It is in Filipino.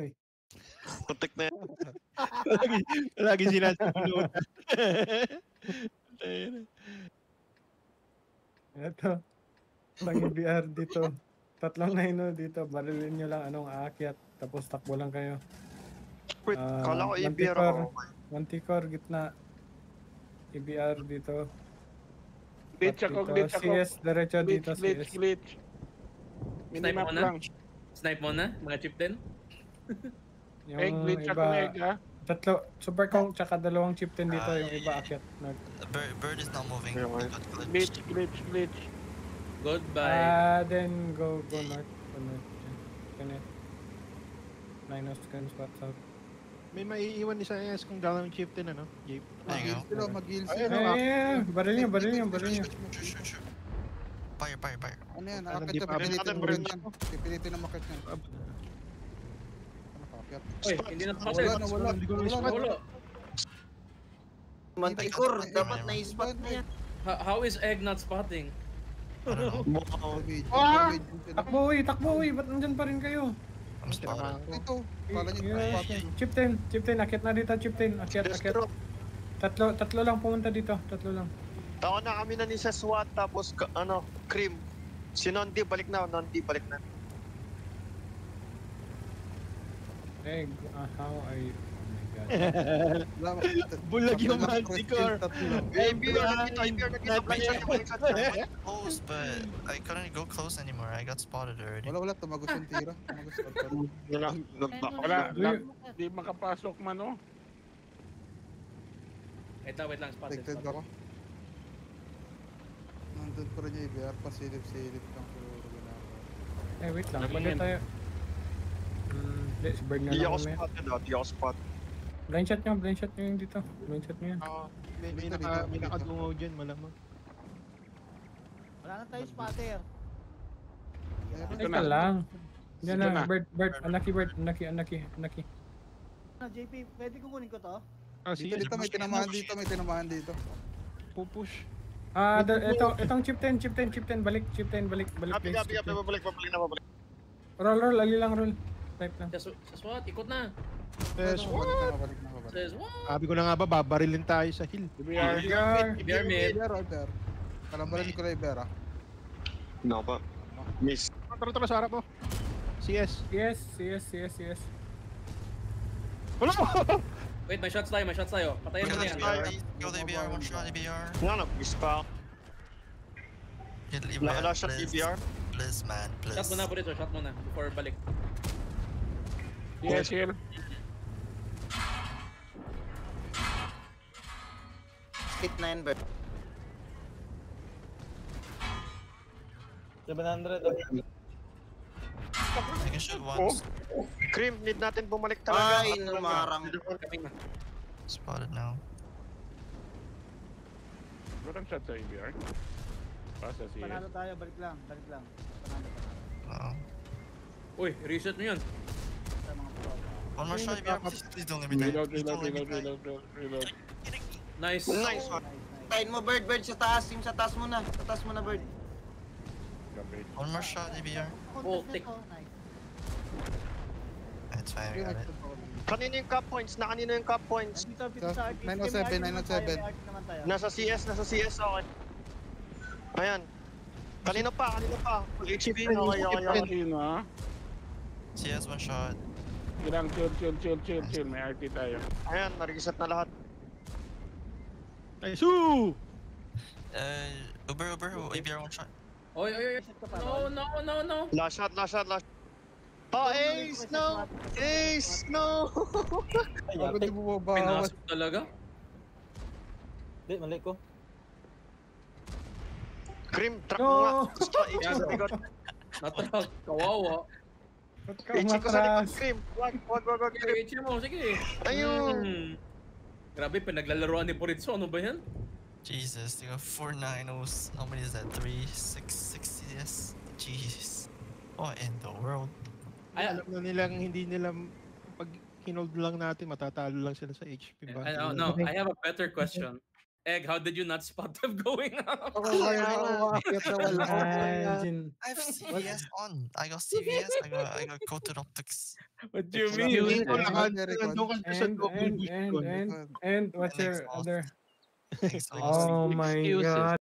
eh. Putik na yan. lagi, lagi sinasabi Ito. Lang BR dito. Tatlong nino dito. Barilin nyo lang anong aakyat. Tapos takbo lang kayo. Wait, Ah, kala ko mantikor. ako. Manticor, gitna. EBR dito. Glitch ako, glitch ako. CS, diretso Glitch, dito. glitch, CS. glitch. Minimap mo na? lang. Snipe mo na, mga chip din. Yung Egg, glitch ako, iba, egg ha. tatlo, super kong tsaka dalawang chip din dito. Ah, yung iba yeah, akyat. Nag, Bird, bird is not moving. Yeah, got Glitch, glitch, glitch. Goodbye. Ah, then go, go north. Go north. Connect. Minus can spot out. May maiiwan ni sa S kung dalang chip din ano. You go. Sila, mag-heal Ayun, sila. Eh, baril niyo, baril niyo, baril shoot. Fire, fire, fire. Ano yan? Akit pa- pipilitin na makit yan. Uy, hindi na Wala na, wala. Wala. Mantikor, dapat na-spot na yan. How, how is egg not spotting? Ah! Takbo, uy, takbo, uy. Ba't nandyan pa rin kayo? Ito, kala niyo. Chip 10, chip 10, akyat na dito, chip 10. Akyat, akyat. Destro. Tatlo, tatlo lang pumunta dito, tatlo lang. Tawa na kami na ni sa SWAT tapos ano, cream. Si Nondi balik na, Nondi balik na. Egg, ah, how are you? Oh. Bulag yung manticore. Close, but I couldn't go close anymore. I got spotted already. Wala, wala. Tumagos yung tira. Wala, Wala, Do lang, you- di makapasok man oh. Lang, wait lang, spotted. Spotted. ako. Nandun pa rin yung IBR, pasilip-silip lang. Eh, wait lang, yan. tayo. Si Bird na Di lang ako kami. spotted ah, di ako spot. Blind shot nyo, blind shot nyo yung dito. Blind shot nyo yan. Ah, may, may, naka, may nakadungaw dyan, malamang. Wala na tayo spotter. Ito Teka na. lang. Yan na, na. Bird, Bird, Anaki, Bird, Anaki, Anaki, Anaki. Ah, JP, pwede kukunin ko to? Ah, Dito, sige, dito, may tinamahan dito, may tinamahan dito. pupush. Ah, da, ito, itong chip 10, chip 10, chip 10, balik, chip 10, balik, balik, Gabi, please. gabi, chip gabi, 10. babalik, babalik na, babalik. Roll, roll, ali lang, roll. Type lang. Sa, sw- sa SWAT, ikot na. Balik na, balik. Says, what? Sabi ko na nga ba, babarilin tayo sa hill. DBR. Gar. IBR mid. IBR, IBR. Kalambalan ko na IBR ah. No pa. Miss. Tara, tara, sa harap mo. CS. Yes, yes, yes, yes. Wala! Wait, may shots tayo, may shots tayo. Patayin mo na yan. Go the EBR, one shot EBR. Nga na, miss pa. Hit Wala EBR, shot please. Man, please. Shot mo na po dito, shot mo na. Before balik. Yes, here. Hit 9 bird. 700. I can shoot once. Cream, need natin bumalik talaga. Ay, numarang. Spotted now. Walang shot sa EBR. Pasa si Panalo tayo, balik lang, balik lang. Panalo Uh-oh. Uy, reset mo yun. Sa mga pro. One more shot EBR. Please, please don't let me die. Reload, reload, reload, reload, reload. Nice. Nice one. Kain mo, bird, bird, sa taas. Yung sa taas muna. Sa taas muna, bird. Gabi. One more shot EBR. Oh. Nice. It's fine, we got it. Kanino yung cup points? Na kanino yung cup points? Dito, dito sa art. 907, 907. naman tayo. Nasa CS, nasa CS, okay. Ayan. Kanino pa, kanino pa? HP, okay, okay, okay. CS, one shot. Ilang chill, chill, chill, chill, chill. May RT tayo. Ayan, narigiset na lahat. Nice! Woo! Uh, Uber, Uber, EBR, one shot. Oy, oy, oy. No, no, no, no. Last shot, last shot, last Oh, ace! No! Ace! No! Bakit di mabawas? Pinasok talaga. Hindi, mali ko. Cream, truck mo nga. No! Gusto, H sa likod. Natrap. Kawawa. Ba't ka H ko sa likod, umatras? Cream. Wag, wag, wag, wag, Cream. itchy mo, sige. Ayun! Hmm. Grabe, pinaglalaroan ni Puritso. Ano ba yan? Jesus, they got four nine O's. How many is that? Three, six, six CS? Jeez. What in the world? Ay, Alam na nilang hindi nila pag hinold lang natin, matatalo lang sila sa HP ba? I, oh, no, I have a better question. Egg, how did you not spot them going up? Ako kaya na ako aakyat sa wala. Imagine. I have CVS on. I got CVS. I got I got coated optics. What do you Wala mean? ko Feeling ko Recon, naka- Recon. nandun ka sa And, double and, boost and, ko. and, and what's And your exhaust. other? Exhaust. Oh my Excuses. god.